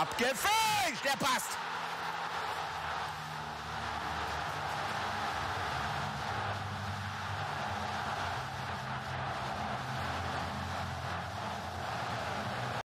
Abgefälscht, der passt.